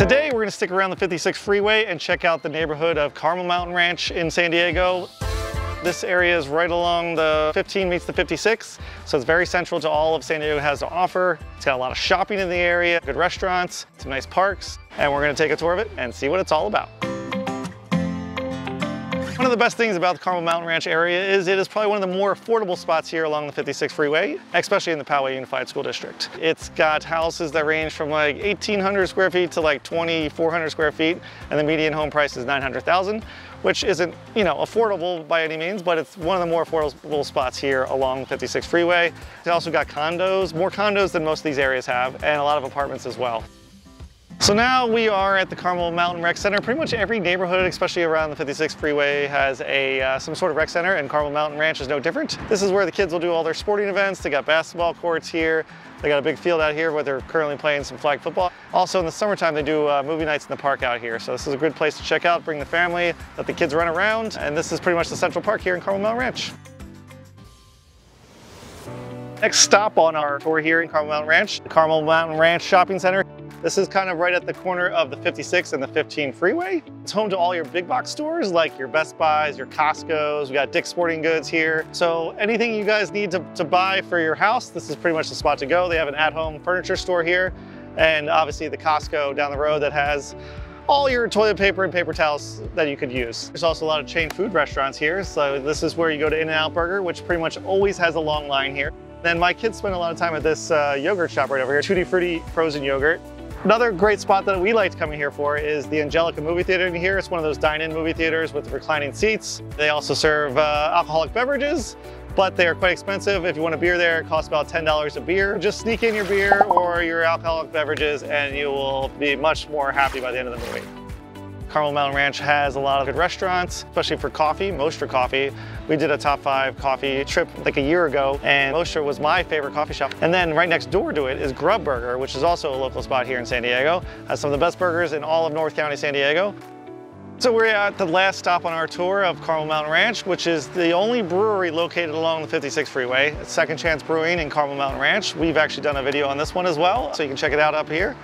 Today we're gonna stick around the 56 freeway and check out the neighborhood of Carmel Mountain Ranch in San Diego. This area is right along the 15 meets the 56, so it's very central to all of San Diego has to offer. It's got a lot of shopping in the area, good restaurants, some nice parks, and we're gonna take a tour of it and see what it's all about. One of the best things about the Carmel Mountain Ranch area is it is probably one of the more affordable spots here along the 56 freeway, especially in the Poway Unified School District. It's got houses that range from like 1,800 square feet to like 2,400 square feet, and the median home price is 900,000, which isn't, you know, affordable by any means, but it's one of the more affordable spots here along the 56 freeway. It's also got condos, more condos than most of these areas have, and a lot of apartments as well. So now we are at the Carmel Mountain Rec Center. Pretty much every neighborhood, especially around the 56 freeway, has a uh, some sort of rec center, and Carmel Mountain Ranch is no different. This is where the kids will do all their sporting events. They got basketball courts here. They got a big field out here where they're currently playing some flag football. Also in the summertime, they do uh, movie nights in the park out here. So this is a good place to check out, bring the family, let the kids run around. And this is pretty much the central park here in Carmel Mountain Ranch. Next stop on our tour here in Carmel Mountain Ranch, the Carmel Mountain Ranch Shopping Center. This is kind of right at the corner of the 56 and the 15 freeway. It's home to all your big box stores like your Best Buys, your Costco's, we got Dick's Sporting Goods here. So anything you guys need to, to buy for your house, this is pretty much the spot to go. They have an at-home furniture store here and obviously the Costco down the road that has all your toilet paper and paper towels that you could use. There's also a lot of chain food restaurants here. So this is where you go to In-N-Out Burger, which pretty much always has a long line here. Then my kids spend a lot of time at this uh, yogurt shop right over here, Tutti Frutti frozen yogurt. Another great spot that we liked coming here for is the Angelika movie theater in here. It's one of those dine-in movie theaters with reclining seats. They also serve uh, alcoholic beverages, but they are quite expensive. If you want a beer there, it costs about $10 a beer. Just sneak in your beer or your alcoholic beverages and you will be much more happy by the end of the movie. Carmel Mountain Ranch has a lot of good restaurants, especially for coffee, Mostra Coffee. We did a top five coffee trip like a year ago, and Mostra was my favorite coffee shop. And then right next door to it is Grub Burger, which is also a local spot here in San Diego. Has some of the best burgers in all of North County, San Diego. So we're at the last stop on our tour of Carmel Mountain Ranch, which is the only brewery located along the 56 freeway. It's Second Chance Brewing in Carmel Mountain Ranch. We've actually done a video on this one as well, so you can check it out up here.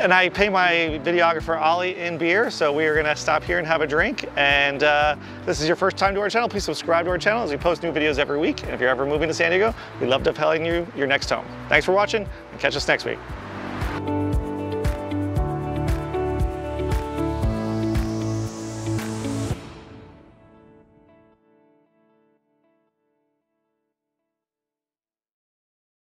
And I pay my videographer Ollie in beer, so we are gonna stop here and have a drink. And uh, this is your first time to our channel, please subscribe to our channel as we post new videos every week. And if you're ever moving to San Diego, we'd love to tell you your next home. Thanks for watching, and catch us next week.